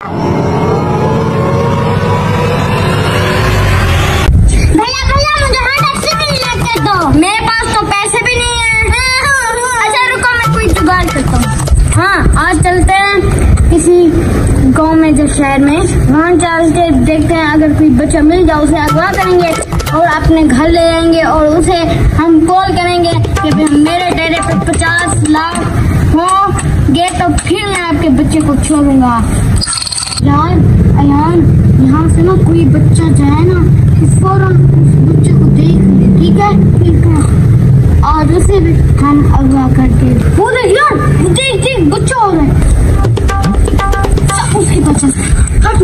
भैया भैया, मुझे हाँ टैक्सी भी नहीं लगते तो। मेरे पास तो पैसे भी नहीं है। अच्छा रुको, मैं कोई जुगाड़ करता हूँ। हाँ आज चलते हैं किसी गाँव में, जो शहर में। वहाँ चलते, देखते हैं, अगर कोई बच्चा मिल जाए, उसे अगवा करेंगे और अपने घर ले जाएँगे और उसे हम कॉल करेंगे कि मेरे डेरे पे पचास लाख हो। तो फिर मैं आपके बच्चे को छोड़ूँगा। यहाँ यहाँ यहाँ से ना कोई बच्चा जाए ना फ़ौरन उस बच्चे को देख ले, ठीक है? ठीक है। आज उसे हम अगवा करके वो देख यार, देख देख, बच्चा हो रहा है। उसके बच्चे हट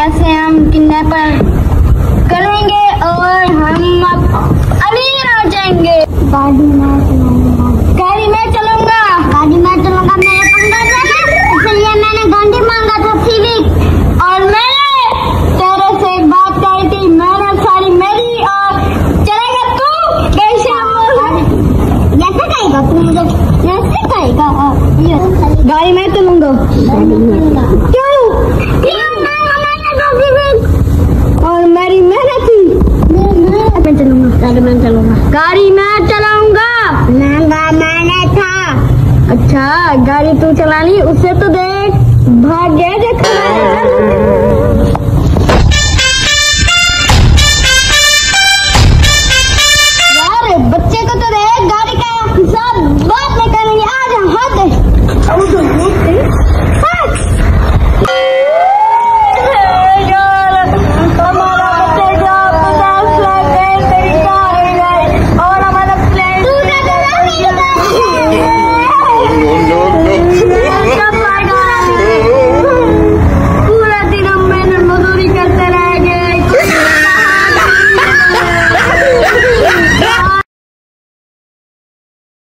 ऐसे हम किन्ने पर गाड़ी मैं चलाऊँगा। महँगा मैंने था। अच्छा गाड़ी तू चलानी उससे तो देख। भाग गया देखा Yeah.